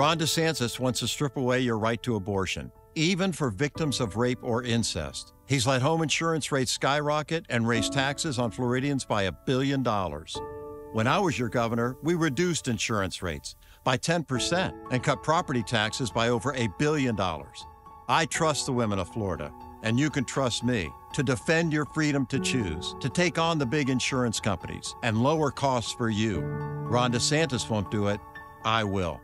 Ron DeSantis wants to strip away your right to abortion, even for victims of rape or incest. He's let home insurance rates skyrocket and raised taxes on Floridians by a billion dollars. When I was your governor, we reduced insurance rates by 10% and cut property taxes by over a billion dollars. I trust the women of Florida, and you can trust me to defend your freedom to choose, to take on the big insurance companies and lower costs for you. Ron DeSantis won't do it. I will.